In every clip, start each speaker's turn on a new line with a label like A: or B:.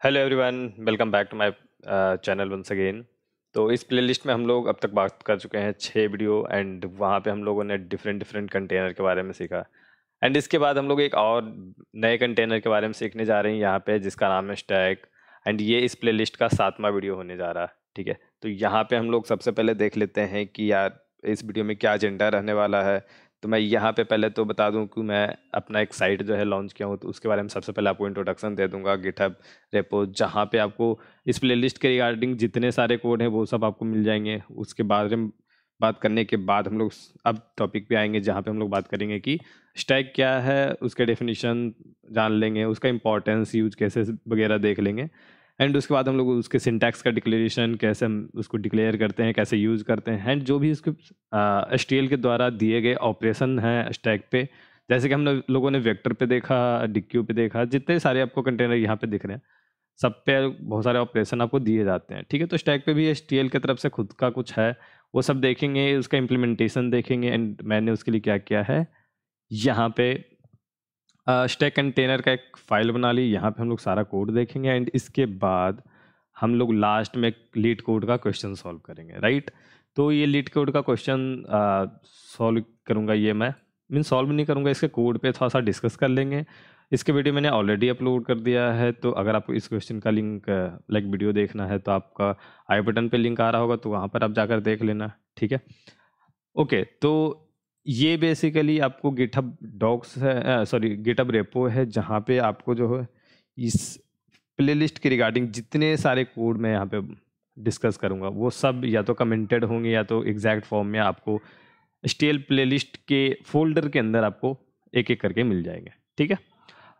A: Hello everyone welcome back to my channel once again तो इस playlist में हम लोग अब तक बात कर चुके हैं छः वीडियो एंड वहाँ पे हम लोगों ने डिफरेंट डिफरेंट कंटेनर के बारे में सीखा। एंड इसके बाद हम लोग एक और नए कंटेनर के बारे में सीखने जा रहे हैं यहाँ पे, जिसका नाम है स्टैक एंड ये इस प्लेलिस्ट का सातवां वीडियो होने जा रहा है ठीक है? तो यहाँ पर हम लोग सबसे पहले देख लेते हैं कि यार इस वीडियो में क्या एजेंडा रहने वाला है तो मैं यहाँ पे पहले तो बता दूँ कि मैं अपना एक साइट जो है लॉन्च किया हूँ तो उसके बारे में सबसे पहले आपको इंट्रोडक्शन दे दूँगा गिटहब रेपो जहाँ पे आपको इस प्लेलिस्ट के रिगार्डिंग जितने सारे कोड हैं वो सब आपको मिल जाएँगे। उसके बारे में बात करने के बाद हम लोग अब टॉपिक पे आएँगे, जहाँ पे हम लोग बात करेंगे कि स्टैक क्या है, उसके डेफिनेशन जान लेंगे, उसका इंपॉर्टेंस यूज़ कैसे वगैरह देख लेंगे। एंड उसके बाद हम लोग उसके सिंटैक्स का डिक्लेरेशन कैसे हम उसको डिक्लेयर करते हैं, कैसे यूज़ करते हैं एंड जो भी उसके एस के द्वारा दिए गए ऑपरेशन हैं स्टैक पे, जैसे कि हम लोगों ने वेक्टर पे देखा डिक्यू पे देखा, जितने सारे आपको कंटेनर यहाँ पे दिख रहे हैं, सब पे बहुत सारे ऑपरेशन आपको दिए जाते हैं, ठीक है? तो स्टैक पे भी एस टी की तरफ़ से खुद का कुछ है, वो सब देखेंगे, उसका इम्प्लीमेंटेशन देखेंगे एंड मैंने उसके लिए क्या किया है, यहाँ पे स्टैक कंटेनर का एक फ़ाइल बना ली, यहाँ पे हम लोग सारा कोड देखेंगे एंड इसके बाद हम लोग लास्ट में लीड कोड का क्वेश्चन सॉल्व करेंगे, राइट? तो ये लीड कोड का क्वेश्चन सॉल्व करूँगा ये मैं, मीन सॉल्व नहीं करूँगा, इसके कोड पे थोड़ा सा डिस्कस कर लेंगे। इसके वीडियो मैंने ऑलरेडी अपलोड कर दिया है तो अगर आपको इस क्वेश्चन का लिंक, लाइक वीडियो देखना है तो आपका आई बटन पे लिंक आ रहा होगा तो वहाँ पर आप जाकर देख लेना, ठीक है? ओके तो ये बेसिकली आपको गिटहब डॉक्स है सॉरी गिटहब रेपो है, जहाँ पे आपको जो है, इस प्लेलिस्ट के रिगार्डिंग जितने सारे कोड मैं यहाँ पे डिस्कस करूँगा, वो सब या तो कमेंटेड होंगे या तो एग्जैक्ट फॉर्म में आपको स्टेल प्लेलिस्ट के फोल्डर के अंदर आपको एक एक करके मिल जाएँगे, ठीक है?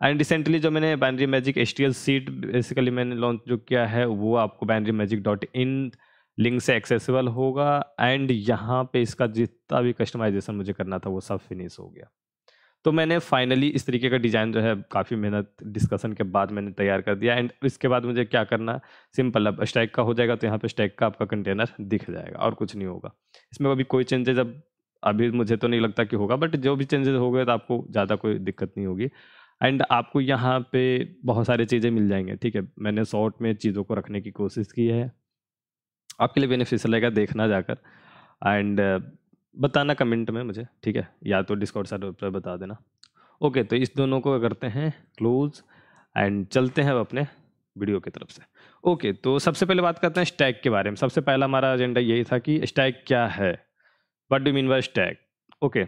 A: एंड रिसेंटली जो मैंने बैनरी मैजिक एच सीट बेसिकली मैंने लॉन्च जो किया है, वो आपको binary magic dot in link से एक्सेसिबल होगा एंड यहाँ पे इसका जितना भी कस्टमाइजेशन मुझे करना था वो सब फिनिश हो गया। तो मैंने फाइनली इस तरीके का डिज़ाइन जो है काफ़ी मेहनत डिस्कशन के बाद मैंने तैयार कर दिया एंड इसके बाद मुझे क्या करना, सिंपल अब स्टैक का हो जाएगा तो यहाँ पे स्टैक का आपका कंटेनर दिख जाएगा और कुछ नहीं होगा। इसमें अभी कोई चेंजेज अब, अभी मुझे तो नहीं लगता कि होगा बट जो भी चेंजेस हो गए तो आपको ज़्यादा कोई दिक्कत नहीं होगी एंड आपको यहाँ पे बहुत सारी चीज़ें मिल जाएँगे, ठीक है। मैंने शॉर्ट में चीज़ों को रखने की कोशिश की है। आपके लिए बेनिफिशियल रहेगा देखना जाकर। एंड uh, बताना कमेंट में मुझे ठीक है? या तो डिस्काउंट सर्वर पर बता देना। ओके तो इस दोनों को करते हैं क्लोज एंड चलते हैं अब अपने वीडियो की तरफ़ से। ओके तो सबसे पहले बात करते हैं स्टैक के बारे में। सबसे पहला हमारा एजेंडा यही था कि स्टैक क्या है? What do mean by stack okay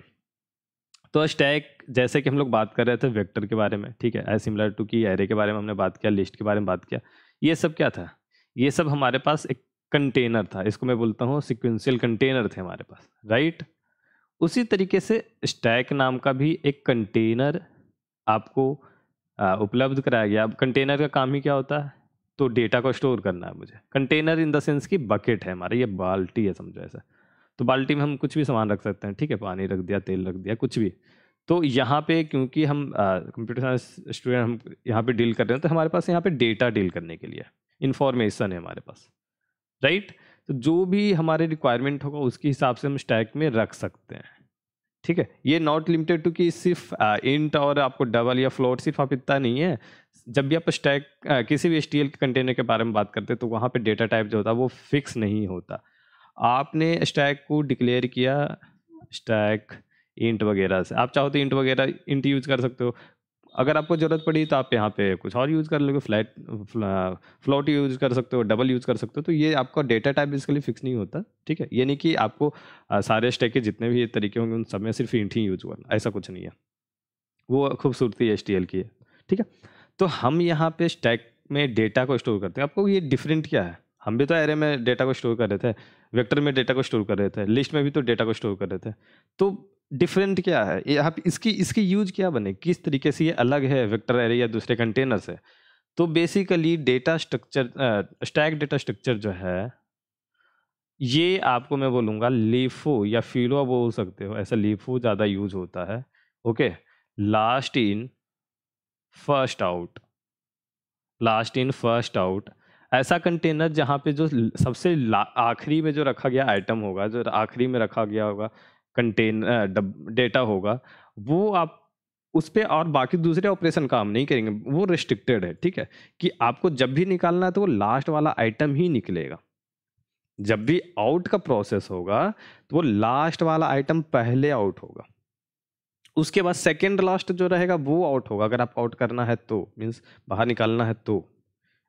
A: तो स्टैक जैसे कि हम लोग बात कर रहे थे वेक्टर के बारे में ठीक है? एज सिमिलर टू की एरे के बारे में हमने बात किया लिस्ट के बारे में बात किया। ये सब क्या था? ये सब हमारे पास एक कंटेनर था। इसको मैं बोलता हूँ सिक्वेंशियल कंटेनर थे हमारे पास राइट उसी तरीके से स्टैक नाम का भी एक कंटेनर आपको उपलब्ध कराया गया। अब कंटेनर का काम ही क्या होता है? तो डेटा को स्टोर करना है मुझे। कंटेनर इन द सेंस की बकेट है हमारा, ये बाल्टी है समझो ऐसा। तो बाल्टी में हम कुछ भी सामान रख सकते हैं, ठीक है? पानी रख दिया, तेल रख दिया, कुछ भी। तो यहाँ पे क्योंकि हम कंप्यूटर साइंस स्टूडेंट हम यहाँ पे डील कर रहे हैं तो हमारे पास यहाँ पे डेटा डील करने के लिए इन्फॉर्मेशन है हमारे पास। राइट तो जो भी हमारे रिक्वायरमेंट होगा, उसके हिसाब से हम स्टैक में रख सकते हैं। ठीक है? ये नॉट लिमिटेड टू कि सिर्फ़ इंट और आपको डबल या फ्लोट सिर्फ़ आप इतना नहीं है। जब भी आप स्टैक किसी भी एस के कंटेनर के बारे में बात करते हैं तो वहाँ पे डेटा टाइप जो होता है, वो फिक्स नहीं होता। आपने स्टैक को डिक्लेयर किया स्टैक इंट वगैरह से। आप चाहो तो इंट वगैरह इंट यूज़ कर सकते हो। अगर आपको ज़रूरत पड़ी तो आप यहाँ पे कुछ और यूज़ कर लोगे फ्लैट फ्लोट यूज़ कर सकते हो डबल यूज़ कर सकते हो तो ये आपका डेटा टाइप बेसिकली फिक्स नहीं होता, ठीक है? ये नहीं कि आपको सारे स्टैक के जितने भी तरीके होंगे उन सब में सिर्फ़ इंट ही यूज़ करना ऐसा कुछ नहीं है। वो खूबसूरती एच की है ठीक है? तो हम यहाँ पे स्टैक में डेटा को स्टोर करते हैं। आपको ये डिफरेंट क्या है? हम भी तो एरे में डेटा को स्टोर कर रहे थे वेक्टर में डेटा को स्टोर कर रहे थे लिस्ट में भी तो डेटा को स्टोर कर रहे थे। तो डिफरेंट क्या है? ये आप इसकी इसकी यूज़ क्या बने? किस तरीके से ये अलग है वेक्टर एरे या दूसरे कंटेनर से? तो basically data structure stack data structure जो है, ये आपको मैं बोलूँगा लीफो या फीलो बोल सकते हो। ऐसा लीफो ज़्यादा यूज़ होता है। Okay last in first out last in first out ऐसा कंटेनर जहाँ पे जो सबसे आखिरी में जो रखा गया आइटम होगा, जो आखिरी में रखा गया होगा कंटेन डेटा होगा, वो आप उस पर और बाकी दूसरे ऑपरेशन काम नहीं करेंगे, वो रिस्ट्रिक्टेड है, ठीक है? कि आपको जब भी निकालना है तो वो लास्ट वाला आइटम ही निकलेगा। जब भी आउट का प्रोसेस होगा तो वो लास्ट वाला आइटम पहले आउट होगा। उसके बाद सेकेंड लास्ट जो रहेगा, वो आउट होगा। अगर आप आउट करना है तो मीन्स बाहर निकालना है तो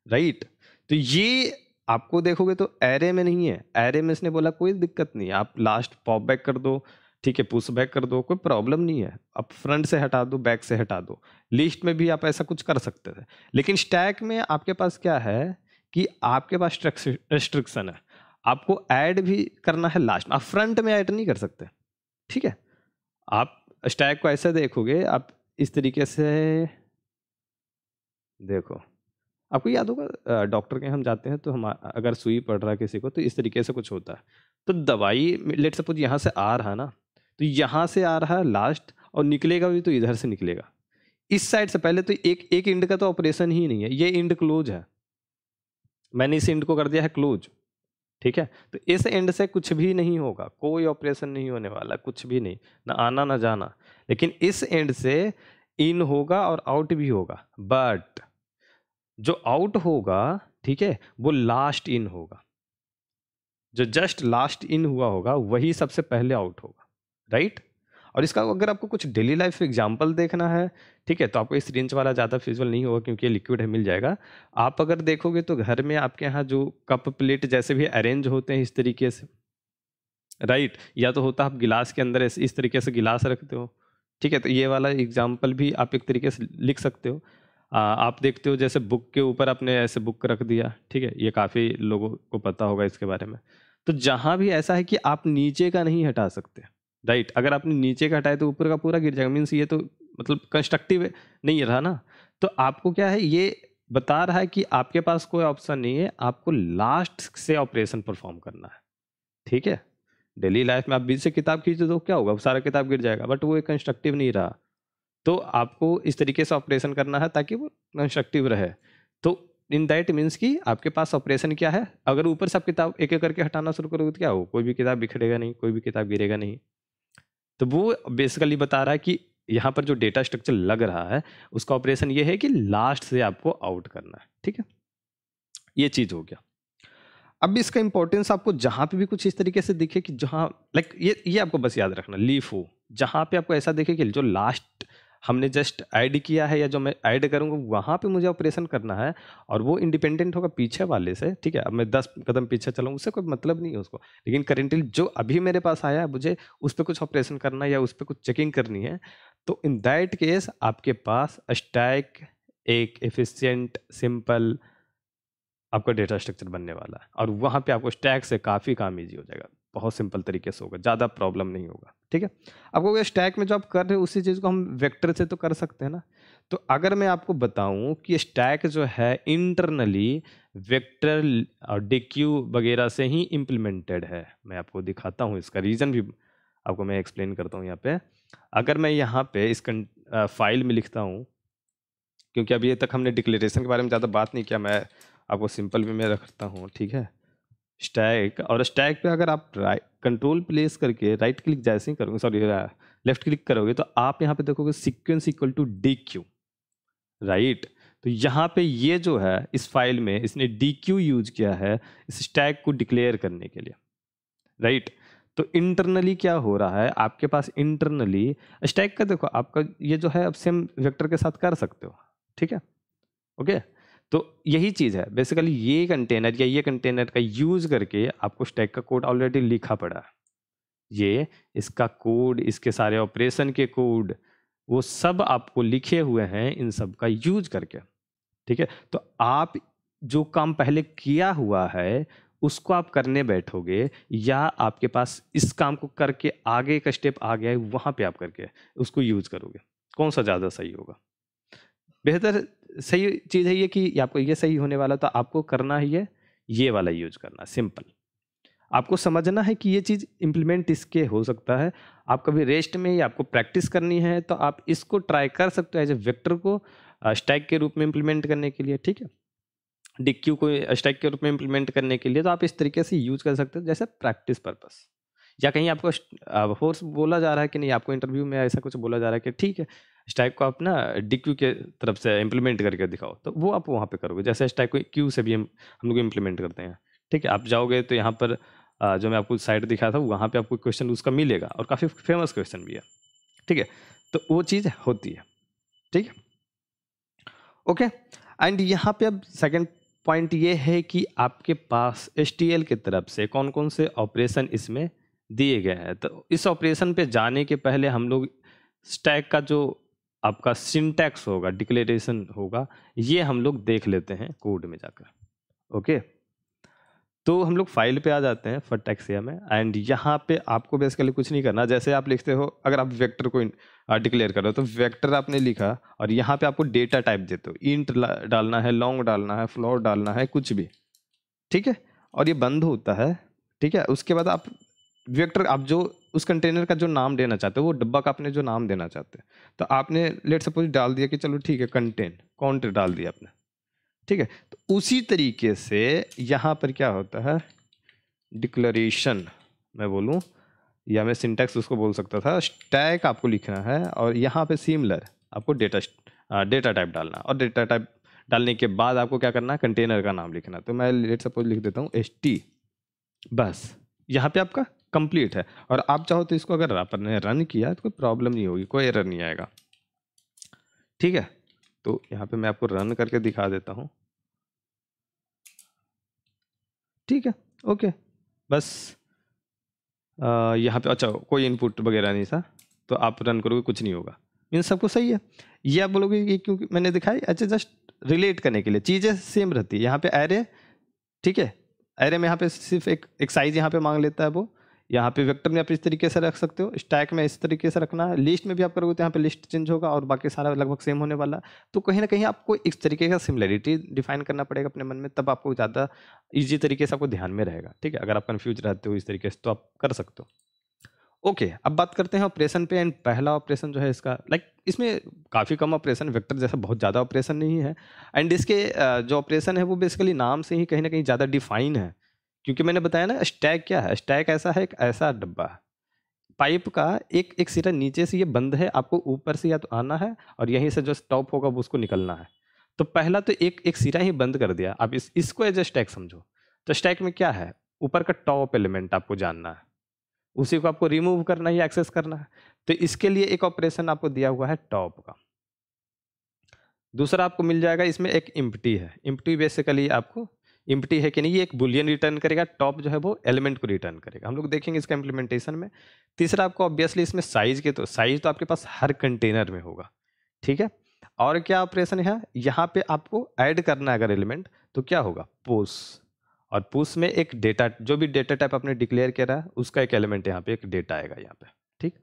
A: राइट right? तो ये आपको देखोगे तो एरे में नहीं है। एरे में इसने बोला, कोई दिक्कत नहीं, आप लास्ट पॉप बैक कर दो, ठीक है पुश बैक कर दो, कोई प्रॉब्लम नहीं है। आप फ्रंट से हटा दो बैक से हटा दो। लिस्ट में भी आप ऐसा कुछ कर सकते थे। लेकिन स्टैक में आपके पास क्या है कि आपके पास रेस्ट्रिक्शन है। आपको ऐड भी करना है लास्ट में। आप फ्रंट में ऐड नहीं कर सकते, ठीक है? आप स्टैक को ऐसे देखोगे, आप इस तरीके से देखो। आपको याद होगा डॉक्टर के हम जाते हैं तो हम, अगर सुई पड़ रहा है किसी को तो इस तरीके से कुछ होता है। तो दवाई लेट सपोज़ यहाँ से आ रहा ना तो यहाँ से आ रहा है लास्ट और निकलेगा भी तो इधर से निकलेगा। इस साइड से पहले तो एक एक इंड का तो ऑपरेशन ही नहीं है, ये इंड क्लोज है। मैंने इस इंड को कर दिया है क्लोज, ठीक है? तो इस एंड से कुछ भी नहीं होगा, कोई ऑपरेशन नहीं होने वाला, कुछ भी नहीं, ना आना, ना जाना। लेकिन इस एंड से इन होगा और आउट भी होगा, बट जो आउट होगा, ठीक है, वो लास्ट इन होगा। जो जस्ट लास्ट इन हुआ होगा, वही सबसे पहले आउट होगा राइट और इसका अगर आपको कुछ डेली लाइफ एग्ज़ाम्पल देखना है, ठीक है तो आपको इस रेंज वाला ज़्यादा फिजुअल नहीं होगा, क्योंकि ये लिक्विड है, मिल जाएगा। आप अगर देखोगे तो घर में आपके यहाँ जो कप प्लेट जैसे भी अरेंज होते हैं इस तरीके से राइट या तो होता है आप गिलास के अंदर इस तरीके से गिलास रखते हो, ठीक है तो ये वाला एग्ज़ाम्पल भी आप एक तरीके से लिख सकते हो। आप देखते हो जैसे बुक के ऊपर आपने ऐसे बुक रख दिया, ठीक है? ये काफ़ी लोगों को पता होगा इसके बारे में। तो जहाँ भी ऐसा है कि आप नीचे का नहीं हटा सकते राइट अगर आपने नीचे का हटाए तो ऊपर का पूरा गिर जाएगा। मीन्स ये तो मतलब कंस्ट्रक्टिव नहीं रहा ना? तो आपको क्या है, ये बता रहा है कि आपके पास कोई ऑप्शन नहीं है, आपको लास्ट से ऑपरेशन परफॉर्म करना है, ठीक है? डेली लाइफ में आप बीच से किताब खींचते तो क्या होगा? सारा किताब गिर जाएगा बट वो एक कंस्ट्रक्टिव नहीं रहा। तो आपको इस तरीके से ऑपरेशन करना है ताकि वो कंस्ट्रक्टिव रहे। तो इन दैट मीन्स कि आपके पास ऑपरेशन क्या है? अगर ऊपर सब किताब एक एक करके हटाना शुरू करोगे तो क्या हो? कोई भी किताब बिखरेगा नहीं, कोई भी किताब गिरेगा नहीं। तो वो बेसिकली बता रहा है कि यहाँ पर जो डेटा स्ट्रक्चर लग रहा है, उसका ऑपरेशन ये है कि लास्ट से आपको आउट करना है, ठीक है? ये चीज़ हो गया। अब इसका इंपॉर्टेंस आपको जहाँ पे भी कुछ इस तरीके से दिखे कि जहाँ लाइक ये ये आपको बस याद रखना लीफ हो। जहाँ पे आपको ऐसा दिखे कि जो लास्ट हमने जस्ट ऐड किया है या जो मैं ऐड करूँगा, वहाँ पे मुझे ऑपरेशन करना है और वो इंडिपेंडेंट होगा पीछे वाले से, ठीक है? अब मैं दस कदम पीछे चलाऊँ, उससे कोई मतलब नहीं है उसको। लेकिन करेंटली जो अभी मेरे पास आया है मुझे, उस पर कुछ ऑपरेशन करना है या उस पर कुछ चेकिंग करनी है तो इन दैट केस आपके पास स्टैक एक एफिशिएंट सिंपल आपका डेटा स्ट्रक्चर बनने वाला है। और वहाँ पे आपको स्टैक से काफ़ी काम ईजी हो जाएगा। बहुत सिंपल तरीके से होगा, ज़्यादा प्रॉब्लम नहीं होगा, ठीक है? आपको स्टैक में जो आप कर रहे हो, उसी चीज़ को हम वेक्टर से तो कर सकते हैं ना? तो अगर मैं आपको बताऊँ कि स्टैक जो है इंटरनली वेक्टर और डिक्यू वगैरह से ही इम्प्लीमेंटेड है। मैं आपको दिखाता हूँ, इसका रीज़न भी आपको मैं एक्सप्लेन करता हूँ यहाँ पे। अगर मैं यहाँ पे इस फ़ाइल में लिखता हूँ, क्योंकि अभी तक हमने डिक्लेरेशन के बारे में ज़्यादा बात नहीं किया, मैं आपको सिंपल वे में रखता हूँ, ठीक है? स्टैक और स्टैक पे अगर आप राइट कंट्रोल प्लेस करके राइट क्लिक जैसे ही करोगे सॉरी लेफ़्ट क्लिक करोगे तो आप यहाँ पे देखोगे sequence equal to deque right तो यहाँ पे ये जो है, इस फ़ाइल में इसने डी क्यू यूज़ किया है इस स्टैक को डिक्लेयर करने के लिए राइट तो इंटरनली क्या हो रहा है, आपके पास इंटरनली स्टैक का देखो, आपका ये जो है, अब सेम वेक्टर के साथ कर सकते हो, ठीक है? ओके तो यही चीज़ है। बेसिकली ये कंटेनर या ये कंटेनर का यूज़ करके आपको स्टैक का कोड ऑलरेडी लिखा पड़ा है। ये इसका कोड, इसके सारे ऑपरेशन के कोड, वो सब आपको लिखे हुए हैं इन सब का यूज़ करके। ठीक है? तो आप जो काम पहले किया हुआ है, उसको आप करने बैठोगे या आपके पास इस काम को करके आगे का स्टेप आ गया है, वहाँ पे आप करके उसको यूज़ करोगे। कौन सा ज़्यादा सही होगा? बेहतर सही चीज़ है ये कि आपको ये सही होने वाला तो आपको करना ही है, ये वाला यूज़ करना, सिंपल। आपको समझना है कि ये चीज़ इम्प्लीमेंट इसके हो सकता है। आप कभी रेस्ट में या आपको प्रैक्टिस करनी है तो आप इसको ट्राई कर सकते हो एज ए वेक्टर को स्टैक के रूप में इम्प्लीमेंट करने के लिए, ठीक है? डिक्यू को स्टैक के रूप में इम्प्लीमेंट करने के लिए तो आप इस तरीके से यूज़ कर सकते हो जैसे प्रैक्टिस पर्पस या कहीं आपको फोर्स बोला जा रहा है कि नहीं, आपको इंटरव्यू में ऐसा कुछ बोला जा रहा है कि ठीक है स्टैक को आप ना डिक्यू के तरफ़ से इम्प्लीमेंट करके दिखाओ तो वो आप वहाँ पे करोगे। जैसे स्टैक को क्यू से भी हम हम लोग इम्प्लीमेंट करते हैं। ठीक है, आप जाओगे तो यहाँ पर जो मैं आपको साइट दिखाया था, वहाँ पे आपको क्वेश्चन उसका मिलेगा और काफ़ी फ़ेमस क्वेश्चन भी है। ठीक है तो वो चीज़ होती है। ठीक है? ओके एंड यहाँ पे अब सेकेंड पॉइंट ये है कि आपके पास एच की तरफ़ से कौन कौन से ऑपरेशन इसमें दिए गए हैं। तो इस ऑपरेशन पे जाने के पहले हम लोग स्टैक का जो आपका सिंटैक्स होगा डिक्लेरेशन होगा, ये हम लोग देख लेते हैं कोड में जाकर ओके तो हम लोग फ़ाइल पे आ जाते हैं फटैक्सिया में एंड यहाँ पे आपको बेसिकली कुछ नहीं करना, जैसे आप लिखते हो, अगर आप वेक्टर को डिक्लेयर कर रहे हो तो वेक्टर आपने लिखा, और यहाँ पे आपको डेटा टाइप देते हो इंट डालना है लॉन्ग डालना है फ्लोर डालना है, कुछ भी, ठीक है? और ये बंद होता है, ठीक है? उसके बाद आप वेक्टर आप जो उस कंटेनर का जो नाम देना चाहते हो, वो डब्बा का आपने जो नाम देना चाहते हैं तो आपने लेट सपोज़ डाल दिया कि चलो ठीक है कंटेन काउंट डाल दिया आपने, ठीक है? तो उसी तरीके से यहाँ पर क्या होता है? डिक्लेरेशन मैं बोलूँ, या मैं सिंटेक्स उसको बोल सकता था स्टैक आपको लिखना है और यहाँ पे सिमिलर आपको डेटा डेटा टाइप डालना और डेटा टाइप डालने के बाद आपको क्या करना है? कंटेनर का नाम लिखना तो मैं लेट सपोज़ लिख देता हूँ एस बस, यहाँ पे आपका कंप्लीट है। और आप चाहो तो इसको अगर आपने रन किया तो कोई प्रॉब्लम नहीं होगी, कोई एरर नहीं आएगा। ठीक है? तो यहाँ पे मैं आपको रन करके दिखा देता हूँ। ठीक है? ओके बस यहाँ पे अच्छा कोई इनपुट वगैरह नहीं था तो आप रन करोगे, कुछ नहीं होगा। इन सबको सही है? ये आप बोलोगे ये क्योंकि मैंने दिखाई अच्छा जस्ट रिलेट करने के लिए, चीज़ें सेम रहती है। यहाँ पे एरे ठीक है? एरे में यहाँ पे सिर्फ़ एक एक साइज़ यहाँ पे मांग लेता है वो। यहाँ पे वेक्टर में आप इस तरीके से रख सकते हो स्टैक में इस तरीके से रखना है लिस्ट में भी आप करोगे तो यहाँ पे लिस्ट चेंज होगा और बाकी सारा लगभग सेम होने वाला। तो कहीं ना कहीं आपको इस तरीके का सिमिलरिटी डिफाइन करना पड़ेगा अपने मन में, तब आपको ज़्यादा ईजी तरीके से आपको ध्यान में रहेगा, ठीक है? अगर आप कन्फ्यूज़ रहते हो इस तरीके से तो आप कर सकते हो। ओके अब बात करते हैं ऑपरेशन पे एंड पहला ऑपरेशन जो है इसका लाइक इसमें काफ़ी कम ऑपरेशन वेक्टर जैसा बहुत ज़्यादा ऑपरेशन नहीं है। एंड इसके जो ऑपरेशन है वो बेसिकली नाम से ही कहीं ना कहीं ज़्यादा डिफाइन है। क्योंकि मैंने बताया ना स्टैक क्या है? स्टैक ऐसा है, एक ऐसा डब्बा पाइप का एक एक सिरा नीचे से ये बंद है, आपको ऊपर से या तो आना है और यहीं से जो स्टॉप होगा, वो उसको निकलना है। तो पहला तो एक एक सिरा ही बंद कर दिया। आप इस, इसको एज ए स्टैक समझो। तो स्टैक में क्या है? ऊपर का टॉप एलिमेंट आपको जानना है। उसी को आपको रिमूव करना है एक्सेस करना है। तो इसके लिए एक ऑपरेशन आपको दिया हुआ है टॉप का। दूसरा आपको मिल जाएगा, इसमें एक इम्पटी है। इम्पटी बेसिकली आपको इम्पटी है कि नहीं, ये एक बुलियन रिटर्न करेगा टॉप जो है वो एलिमेंट को रिटर्न करेगा। हम लोग देखेंगे इसका इम्प्लीमेंटेशन में। तीसरा आपको ऑब्वियसली इसमें साइज़ के तो साइज़ तो आपके पास हर कंटेनर में होगा, ठीक है? और क्या ऑपरेशन है? यहाँ पे आपको ऐड करना है अगर एलिमेंट तो क्या होगा? पोस और पुश में एक डेटा जो भी डेटा टाइप आपने डिक्लेयर किया है, उसका एक एलिमेंट यहाँ पे, एक डेटा आएगा यहाँ पे, ठीक?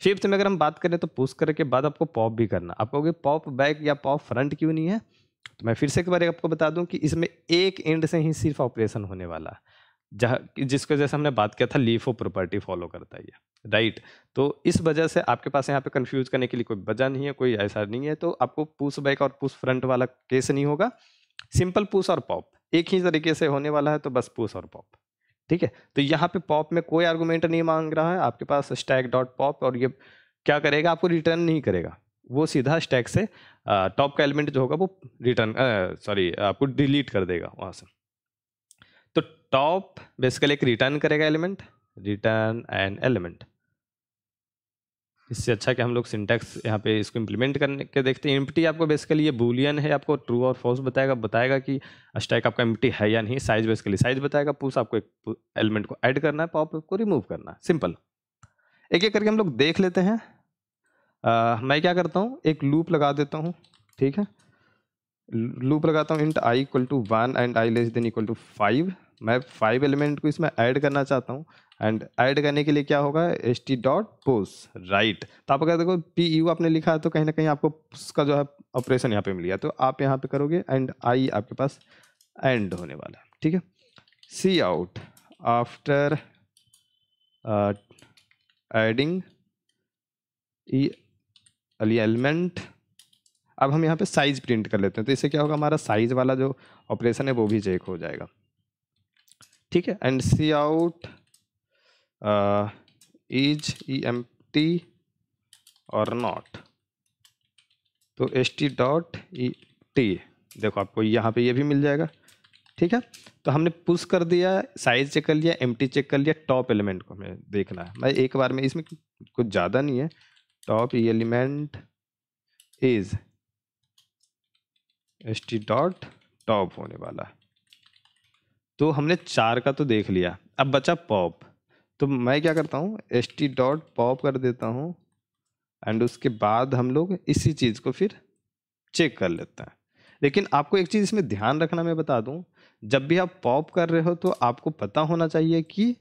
A: फिफ्थ में अगर हम बात करें तो पुश करके बाद आपको पॉप भी करना। आप कहोगे पॉप बैक या पॉप फ्रंट क्यों नहीं है? तो मैं फिर से एक बार आपको बता दूँ कि इसमें एक एंड से ही सिर्फ़ ऑपरेशन होने वाला जहाँ जिसको जैसे हमने बात किया था, लीफो प्रॉपर्टी फॉलो करता है राइट? तो इस वजह से आपके पास यहाँ पे कंफ्यूज करने के लिए कोई वजह नहीं है, कोई ऐसा नहीं है तो आपको पुश बैक और पुश फ्रंट वाला केस नहीं होगा। सिंपल पुश और पॉप एक ही तरीके से होने वाला है तो बस पुश और पॉप ठीक है? तो यहाँ पे पॉप में कोई आर्गूमेंट नहीं मांग रहा है, आपके पास स्टैक डॉट पॉप और ये क्या करेगा, आपको रिटर्न नहीं करेगा, वो सीधा स्टैक से टॉप का एलिमेंट जो होगा वो रिटर्न सॉरी आपको डिलीट कर देगा वहाँ से। तो टॉप बेसिकली एक रिटर्न करेगा एलिमेंट रिटर्न एन एलिमेंट इससे अच्छा कि हम लोग सिंटैक्स यहाँ पे इसको इम्प्लीमेंट करने के देखते हैं। एम्प्टी आपको बेसिकली ये बुलियन है, आपको ट्रू और फॉल्स बताएगा बताएगा कि स्टैक आपका एम्प्टी है या नहीं साइज़ बेसिकली साइज़ बताएगा पूस आपको एक एलिमेंट को ऐड करना है पॉप को रिमूव करना सिंपल एक एक करके हम लोग देख लेते हैं। मैं क्या करता हूँ, एक लूप लगा देता हूँ, ठीक है? लूप लगाता हूँ int I equal to one and I less than equal to five मैं फाइव एलिमेंट को इसमें ऐड करना चाहता हूँ एंड ऐड करने के लिए क्या होगा S T dot pos right तो आप अगर देखो पी यू आपने लिखा है तो कहीं ना कहीं आपको उसका जो है ऑपरेशन यहाँ पे मिल गया। तो आप यहाँ पे करोगे एंड आई आपके पास एंड होने वाला है, ठीक है? C out after adding element अब हम यहाँ पे साइज़ प्रिंट कर लेते हैं तो इससे क्या होगा, हमारा साइज़ वाला जो ऑपरेशन है, वो भी चेक हो जाएगा। ठीक है? And C out is empty और नॉट तो S T dot E T देखो आपको यहाँ पे ये भी मिल जाएगा। ठीक है? तो हमने पुश कर दिया साइज़ चेक कर लिया एम चेक कर लिया टॉप एलिमेंट को हमें देखना है। मैं एक बार में इसमें कुछ ज़्यादा नहीं है element is S T dot top होने वाला तो हमने चार का तो देख लिया। अब बचा पॉप तो मैं क्या करता हूँ? एस टी डॉट पॉप कर देता हूँ। एंड उसके बाद हम लोग इसी चीज़ को फिर चेक कर लेते हैं। लेकिन आपको एक चीज़ इसमें ध्यान रखना मैं बता दूँ। जब भी आप पॉप कर रहे हो तो आपको पता होना चाहिए कि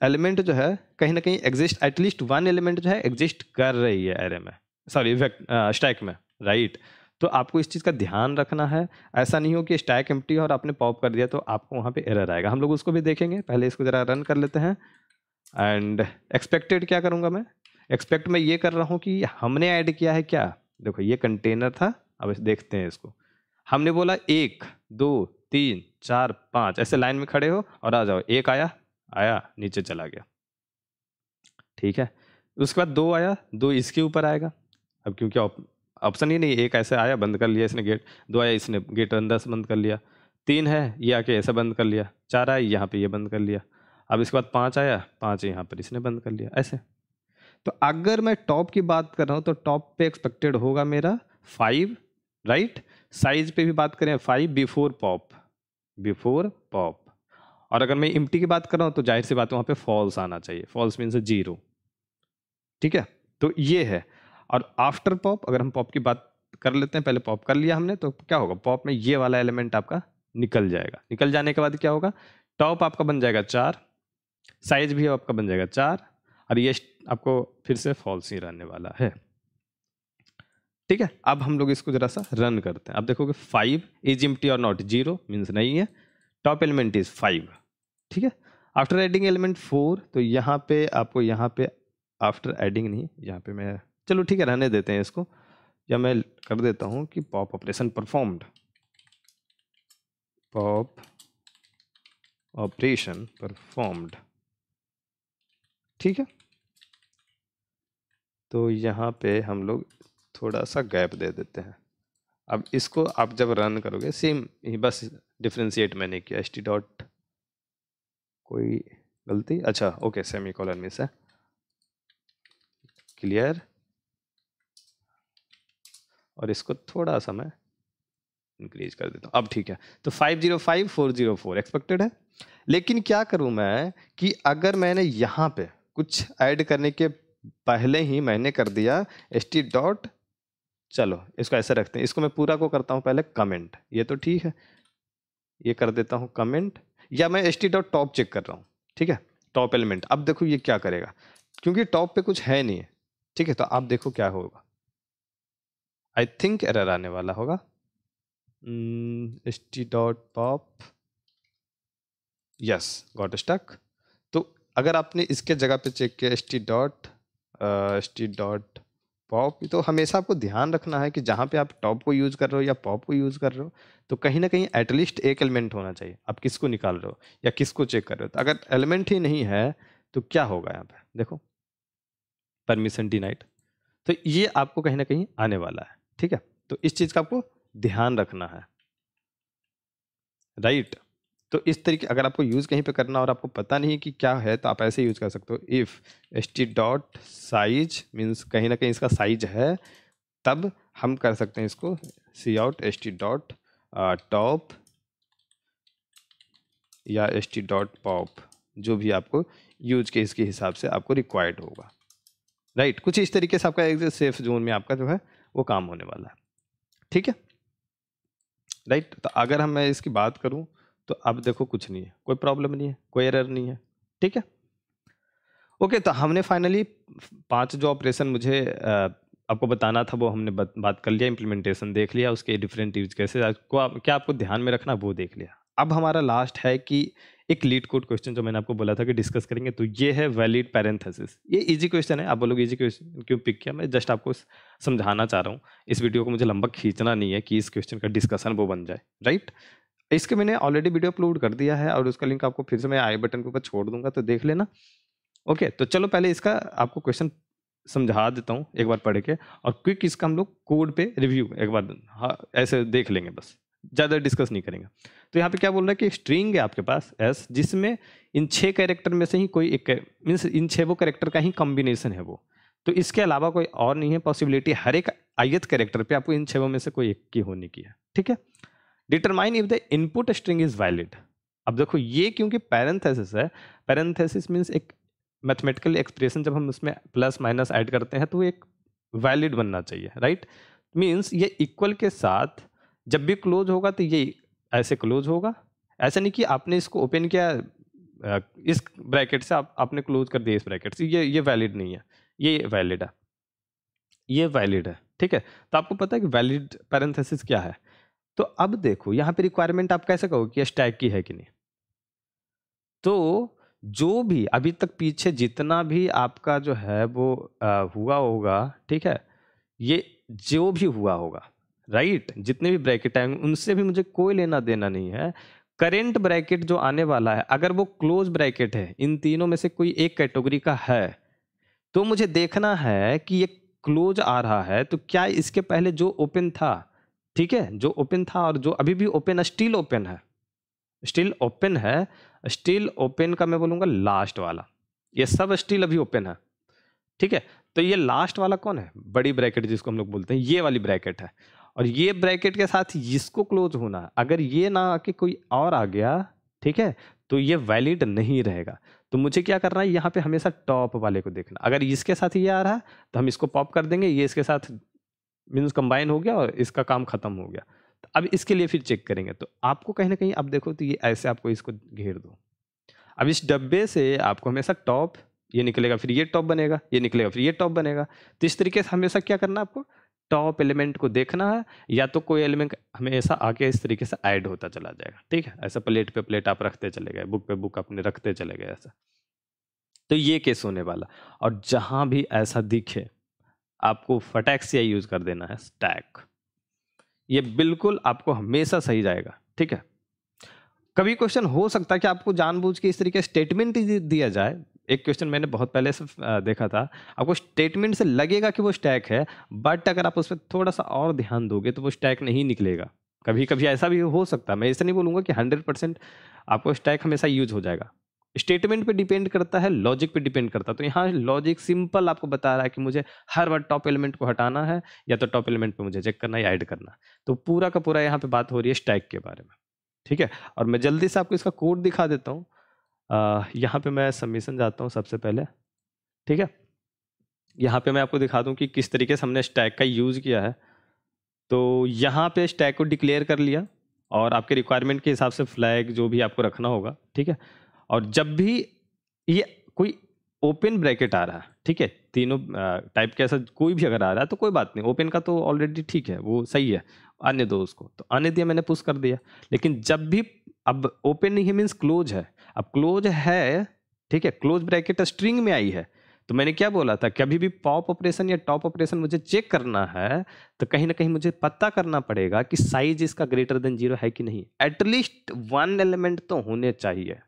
A: एलिमेंट जो है, कहीं ना कहीं एग्जिस्ट एटलीस्ट वन एलिमेंट जो है एग्जिस्ट कर रही है एरे में। सॉरी स्टैक में राइट तो आपको इस चीज़ का ध्यान रखना है। ऐसा नहीं हो कि स्टैक एम्प्टी और आपने पॉप कर दिया तो आपको वहाँ पे एरर आएगा। हम लोग उसको भी देखेंगे। पहले इसको ज़रा रन कर लेते हैं। एंड एक्सपेक्टेड क्या करूँगा मैं? एक्सपेक्ट मैं ये कर रहा हूँ कि हमने ऐड किया है क्या? देखो, ये कंटेनर था, अब देखते हैं इसको। हमने बोला एक, दो, तीन, चार, पाँच। ऐसे लाइन में खड़े हो और आ जाओ। एक आया आया, नीचे चला गया। ठीक है? उसके बाद दो आया, दो इसके ऊपर आएगा। अब क्योंकि ऑप्शन ही नहीं, एक ऐसे आया, बंद कर लिया इसने गेट, दो आया इसने, गेट अंदर से बंद कर लिया। तीन है, ये आके ऐसे बंद कर लिया। चार आया यहाँ पे ये बंद कर लिया। अब इसके बाद पाँच आया, पाँच यहाँ पर इसने बंद कर लिया, ऐसे। तो अगर मैं टॉप की बात कर रहा हूँ तो टॉप पे एक्सपेक्टेड होगा मेरा फाइव, राइट? साइज़ पे भी बात करें, five before pop before pop. और अगर मैं इम्टी की बात कर रहा हूँ तो ज़ाहिर सी बात वहाँ पे फॉल्स आना चाहिए। फॉल्स मीन्स ज़ीरो ठीक है? तो ये है। और आफ्टर पॉप अगर हम पॉप की बात कर लेते हैं, पहले पॉप कर लिया हमने तो क्या होगा? पॉप में ये वाला एलिमेंट आपका निकल जाएगा। निकल जाने के बाद क्या होगा? टॉप आपका बन जाएगा चार। साइज़ भी आपका बन जाएगा चार। और ये आपको फिर से फॉल्स ही रहने वाला है। ठीक है? अब हम लोग इसको जरा सा रन करते हैं। अब देखोगे फाइव इज़ इम्टी और नॉट ज़ीरो मीन्स नहीं है। टॉप एलिमेंट इज़ फाइव ठीक है? आफ्टर एडिंग एलिमेंट फोर तो यहाँ पे आपको यहाँ पे आफ्टर एडिंग नहीं, यहाँ पे मैं चलो ठीक है, रहने देते हैं इसको। या मैं कर देता हूँ कि pop operation performed pop operation performed ठीक है? तो यहाँ पे हम लोग थोड़ा सा गैप दे देते हैं। अब इसको आप जब रन करोगे सेम ही बस डिफ्रेंशिएट मैंने किया एस टी डॉट कोई गलती? अच्छा ओके सेमी कॉलर मिस है। क्लियर और इसको थोड़ा सा मैं इंक्रीज कर देता हूँ। अब ठीक है। तो five zero five four zero four expected है? लेकिन क्या करूँ मैं कि अगर मैंने यहाँ पे कुछ ऐड करने के पहले ही मैंने कर दिया एस टी डॉट चलो, इसको ऐसे रखते हैं। इसको मैं पूरा को करता हूँ पहले कमेंट ये तो ठीक है। ये कर देता हूँ कमेंट या मैं S T dot top check कर रहा हूँ। ठीक है? टॉप एलिमेंट अब देखो ये क्या करेगा। क्योंकि टॉप पे कुछ है नहीं। है ठीक है? तो आप देखो क्या होगा। आई थिंक एरर आने वाला होगा। S T dot top yes got stuck तो अगर आपने इसके जगह पे चेक किया S T dot S T dot pop तो हमेशा आपको ध्यान रखना है कि जहाँ पे आप टॉप को यूज़ कर रहे हो या पॉप को यूज़ कर रहे हो तो कहीं ना कहीं एटलीस्ट एक एलिमेंट होना चाहिए। आप किसको निकाल रहे हो या किसको चेक कर रहे हो? तो अगर एलिमेंट ही नहीं है तो क्या होगा यहाँ पर देखो। परमिशन डिनाइट तो ये आपको कहीं ना कहीं आने वाला है, ठीक है? तो इस चीज़ का आपको ध्यान रखना है। राइट तो इस तरीके अगर आपको यूज़ कहीं पे करना और आपको पता नहीं कि क्या है तो आप ऐसे यूज़ कर सकते हो। If S T dot size means कहीं ना कहीं इसका साइज़ है तब हम कर सकते हैं इसको। C out S T dot top या एस टी डॉट पॉप जो भी आपको यूज़ के इसके हिसाब से आपको रिक्वायर्ड होगा। राइट right, कुछ इस तरीके से आपका एक सेफ़ जोन में आपका जो है वो काम होने वाला है। ठीक है? Right right? तो अगर हम मैं इसकी बात करूँ तो अब देखो कुछ नहीं है कोई प्रॉब्लम नहीं है कोई एरर नहीं है ठीक है? ओके तो हमने फाइनली पाँच जो ऑपरेशन मुझे आपको बताना था वो हमने बात कर लिया इम्प्लीमेंटेशन देख लिया उसके डिफरेंट यूज़ कैसे आपको आप, क्या आपको ध्यान में रखना वो देख लिया। अब हमारा लास्ट है कि एक लीड कोड क्वेश्चन जो मैंने आपको बोला था कि डिस्कस करेंगे तो ये है वैलिड पैरेंथेसिस ये इजी क्वेश्चन है आप बोलोगे इजी क्वेश्चन क्यों पिक किया? मैं जस्ट आपको समझाना चाह रहा हूँ इस वीडियो को मुझे लंबा खींचना नहीं है कि इस क्वेश्चन का डिस्कशन वो बन जाए राइट इसके मैंने ऑलरेडी वीडियो अपलोड कर दिया है और उसका लिंक आपको फिर से मैं आई बटन के ऊपर छोड़ दूँगा तो देख लेना। ओके तो चलो पहले इसका आपको क्वेश्चन समझा देता हूँ एक बार पढ़ के और क्विक इसका हम लोग कोड पे रिव्यू एक बार हाँ ऐसे देख लेंगे बस, ज़्यादा डिस्कस नहीं करेंगे। तो यहाँ पे क्या बोल रहा है कि स्ट्रिंग है आपके पास एस जिसमें इन छः कैरेक्टर में से ही कोई एक मीन्स इन छः वो कैरेक्टर का ही कॉम्बिनेशन है वो। तो इसके अलावा कोई और नहीं है पॉसिबिलिटी हर एक आयत कैरेक्टर पे आपको इन छः में से कोई एक की होने की है, ठीक है? Determine if the input string is valid अब देखो, ये क्योंकि पैरेंथेसिस है पैरेंथेसिस मीन्स एक मैथमेटिकल एक्सप्रेशन जब हम उसमें प्लस माइनस ऐड करते हैं तो एक वैलिड बनना चाहिए राइट मीन्स ये इक्वल के साथ जब भी क्लोज होगा तो ये ऐसे क्लोज होगा। ऐसा नहीं कि आपने इसको ओपन किया इस ब्रैकेट से आप, आपने क्लोज कर दिया इस ब्रैकेट से। ये ये वैलिड नहीं है। ये वैलिड है। ये वैलिड है, ठीक है? तो आपको पता है कि वैलिड पैरेंथेसिस क्या है? तो अब देखो यहाँ पे रिक्वायरमेंट आप कैसे कहो कि स्टैक की है कि नहीं? तो जो भी अभी तक पीछे जितना भी आपका जो है वो आ, हुआ होगा ठीक है? ये जो भी हुआ होगा राइट जितने भी ब्रैकेट आएँगे उनसे भी मुझे कोई लेना देना नहीं है। करेंट ब्रैकेट जो आने वाला है अगर वो क्लोज ब्रैकेट है इन तीनों में से कोई एक कैटेगरी का है तो मुझे देखना है कि ये क्लोज आ रहा है तो क्या इसके पहले जो ओपन था ठीक है, जो ओपन था और जो अभी भी ओपन है, स्टिल ओपन है। स्टिल ओपन है, स्टिल ओपन का मैं बोलूँगा लास्ट वाला। ये सब स्टिल अभी ओपन है। ठीक है तो ये लास्ट वाला कौन है? बड़ी ब्रैकेट जिसको हम लोग बोलते हैं, ये वाली ब्रैकेट है। और ये ब्रैकेट के साथ इसको क्लोज होना है अगर ये ना आके कोई और आ गया, ठीक है तो ये वैलिड नहीं रहेगा। तो मुझे क्या करना है, यहाँ पे हमेशा टॉप वाले को देखना। अगर इसके साथ ये आ रहा है तो हम इसको पॉप कर देंगे, ये इसके साथ मीन्स कंबाइन हो गया और इसका काम खत्म हो गया। तो अब इसके लिए फिर चेक करेंगे। तो आपको कहीं ना कहीं आप देखो तो ये ऐसे आपको इसको घेर दो। अब इस डब्बे से आपको हमेशा टॉप ये निकलेगा, फिर ये टॉप बनेगा, ये निकलेगा, फिर ये टॉप बनेगा। तो इस तरीके से हमेशा क्या करना आपको? टॉप एलिमेंट को देखना है, या तो कोई एलिमेंट हमेशा आके इस तरीके से ऐड होता चला जाएगा। ठीक है? ऐसा प्लेट पे प्लेट आप रखते चले गए बुक पे बुक अपने रखते चले गए ऐसा। तो ये केस होने वाला। और जहाँ भी ऐसा दिखे आपको फटैक से यूज़ कर देना है, स्टैक। ये बिल्कुल आपको हमेशा सही जाएगा, ठीक है? कभी क्वेश्चन हो सकता है कि आपको जानबूझ के इस तरीके स्टेटमेंट दिया जाए। एक क्वेश्चन मैंने बहुत पहले से देखा था, आपको स्टेटमेंट से लगेगा कि वो स्टैक है, बट अगर आप उस पर थोड़ा सा और ध्यान दोगे तो वो स्टैक नहीं निकलेगा। कभी कभी ऐसा भी हो सकता है, मैं ऐसा नहीं बोलूँगा कि हंड्रेड परसेंट आपको स्टैक हमेशा यूज़ हो जाएगा। स्टेटमेंट पे डिपेंड करता है, लॉजिक पे डिपेंड करता है। तो यहाँ लॉजिक सिंपल आपको बता रहा है कि मुझे हर बार टॉप एलिमेंट को हटाना है या तो टॉप एलिमेंट पे मुझे चेक करना या ऐड करना। तो पूरा का पूरा यहाँ पे बात हो रही है स्टैक के बारे में, ठीक है? और मैं जल्दी से आपको इसका कोड दिखा देता हूँ। यहाँ पे मैं सबमिशन जाता हूँ सबसे पहले, ठीक है? यहाँ पे मैं आपको दिखा दूँ कि किस तरीके से हमने स्टैक का यूज़ किया है। तो यहाँ पे स्टैक को डिक्लेयर कर लिया और आपके रिक्वायरमेंट के हिसाब से फ्लैग जो भी आपको रखना होगा, ठीक है? और जब भी ये कोई ओपन ब्रैकेट आ रहा है, ठीक है? तीनों टाइप के ऐसा कोई भी अगर आ रहा है तो कोई बात नहीं। ओपन का तो ऑलरेडी ठीक है, वो सही है। आने दो उसको। तो आने दिया, मैंने पुश कर दिया। लेकिन जब भी, अब ओपन नहीं है मीन्स क्लोज है। अब क्लोज है, ठीक है? क्लोज ब्रैकेट स्ट्रिंग में आई है। तो मैंने क्या बोला था? कभी भी पॉप ऑपरेशन या टॉप ऑपरेशन मुझे चेक करना है तो कहीं ना कहीं मुझे पता करना पड़ेगा कि साइज़ इसका ग्रेटर देन ज़ीरो है कि नहीं। एटलीस्ट वन एलिमेंट तो होने चाहिए।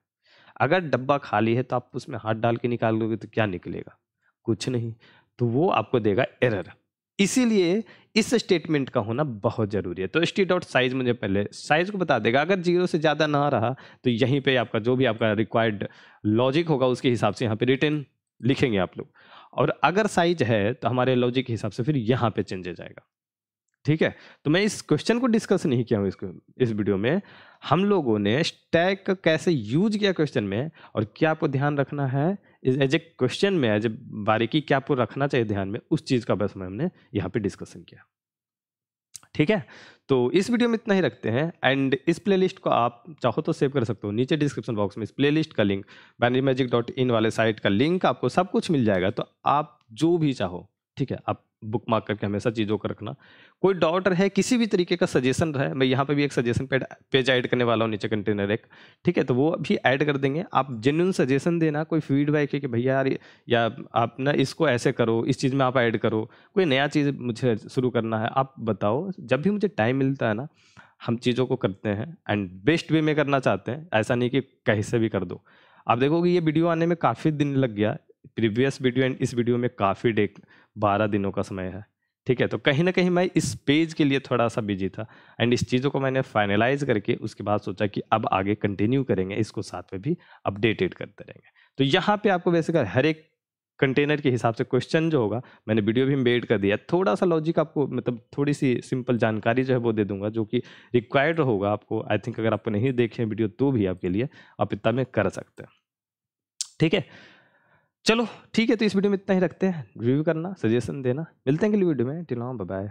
A: अगर डब्बा खाली है तो आप उसमें हाथ डाल के निकाल लोगे तो क्या निकलेगा? कुछ नहीं। तो वो आपको देगा एरर। इसीलिए इस स्टेटमेंट का होना बहुत ज़रूरी है। तो एस डॉट साइज़ मुझे पहले साइज़ को बता देगा। अगर ज़ीरो से ज़्यादा ना रहा तो यहीं पे आपका जो भी आपका रिक्वायर्ड लॉजिक होगा, उसके हिसाब से यहाँ पे रिटर्न लिखेंगे आप लोग। और अगर साइज़ है तो हमारे लॉजिक के हिसाब से फिर यहाँ पे चेंज जाएगा। ठीक है? तो मैं इस क्वेश्चन को डिस्कस नहीं किया हूँ इसको, इस वीडियो में। हम लोगों ने स्टैक कैसे यूज़ किया क्वेश्चन में और क्या आपको ध्यान रखना है? एज ए क्वेश्चन में एज ए बारीकी क्या आपको रखना चाहिए ध्यान में? उस चीज़ का बस हमने यहाँ पे डिस्कशन किया। ठीक है? तो इस वीडियो में इतना ही रखते हैं एंड इस प्लेलिस्ट को आप चाहो तो सेव कर सकते हो। नीचे डिस्क्रिप्शन बॉक्स में इस प्लेलिस्ट का link binary magic dot in वाले साइट का लिंक आपको सब कुछ मिल जाएगा। तो आप जो भी चाहो, ठीक है? आप बुक मार्क करके हमेशा चीज़ों को रखना। कोई डाउट रहे, किसी भी तरीके का सजेशन रहे, मैं यहाँ पे भी एक सजेशन पेज पेज ऐड करने वाला हूँ, नीचे कंटेनर एक। ठीक है तो वो भी ऐड कर देंगे। आप जेन्यून सजेशन देना, कोई फीडबैक है कि भैया यार, या आप ना इसको ऐसे करो, इस चीज़ में आप ऐड करो, कोई नया चीज़ मुझे शुरू करना है, आप बताओ। जब भी मुझे टाइम मिलता है ना, हम चीज़ों को करते हैं एंड बेस्ट वे में करना चाहते हैं, ऐसा नहीं कि कहीं से भी कर दो। आप देखोगे ये वीडियो आने में काफ़ी दिन लग गया प्रीवियस वीडियो एंड इस वीडियो में काफ़ी डे बारह दिनों का समय है। ठीक है तो कहीं ना कहीं मैं इस पेज के लिए थोड़ा सा बिज़ी था एंड इस चीज़ों को मैंने फाइनलाइज करके उसके बाद सोचा कि अब आगे कंटिन्यू करेंगे, इसको साथ में भी अपडेटेड करते रहेंगे। तो यहाँ पे आपको वैसे कर हर एक कंटेनर के हिसाब से क्वेश्चन जो होगा, मैंने वीडियो भी मेड कर दिया। थोड़ा सा लॉजिक आपको मतलब थोड़ी सी सिंपल जानकारी जो है वो दे दूँगा, जो कि रिक्वायर्ड होगा आपको। आई थिंक अगर आपको नहीं देखे वीडियो तो भी आपके लिए आप इतना में कर सकते हैं। ठीक है चलो, ठीक है तो इस वीडियो में इतना ही रखते हैं। रिव्यू करना सजेशन देना। मिलते हैं अगली वीडियो में। Till bye